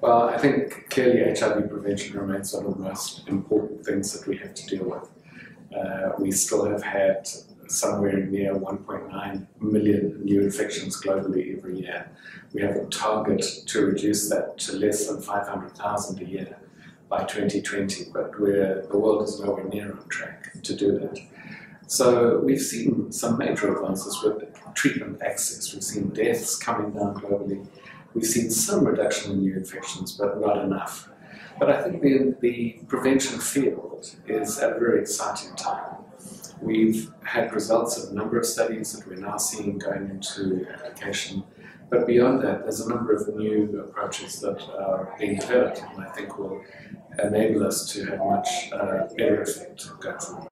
Well, I think clearly HIV prevention remains one of the most important things that we have to deal with. Uh, we still have had somewhere near 1.9 million new infections globally every year. We have a target to reduce that to less than 500,000 a year by 2020, but the world is nowhere near on track to do that. So we've seen some major advances with treatment access. We've seen deaths coming down globally. We've seen some reduction in new infections, but not enough. But I think the, the prevention field is at a very exciting time. We've had results of a number of studies that we're now seeing going into application. But beyond that, there's a number of new approaches that are being developed and I think will enable us to have much uh, better effect going forward.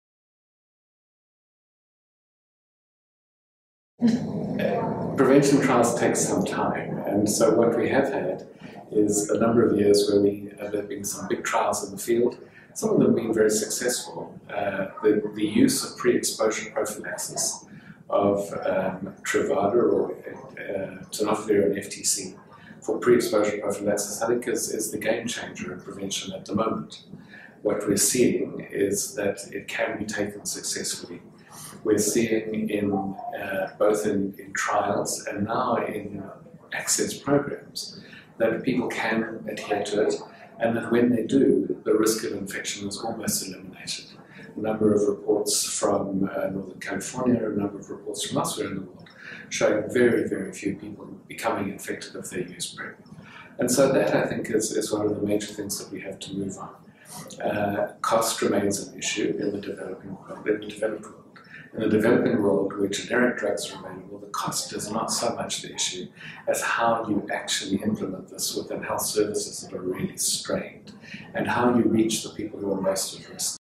Prevention trials take some time, and so what we have had is a number of years where we have there been some big trials in the field, some of them being very successful. Uh, the, the use of pre-exposure prophylaxis of um, Truvada or uh, tenofovir and FTC for pre-exposure prophylaxis, I think is, is the game changer in prevention at the moment. What we're seeing is that it can be taken successfully we're seeing in uh, both in, in, trials and now in access programs that people can adhere to it and that when they do, the risk of infection is almost eliminated. A number of reports from uh, Northern California, a number of reports from elsewhere in the world showing very, very few people becoming infected if they use PrEP. And so that, I think, is, is one of the major things that we have to move on. Uh, cost remains an issue in the developing world, in the developed world. In the developing world, where generic drugs are available, the cost is not so much the issue as how you actually implement this within health services that are really strained and how you reach the people who are most at risk.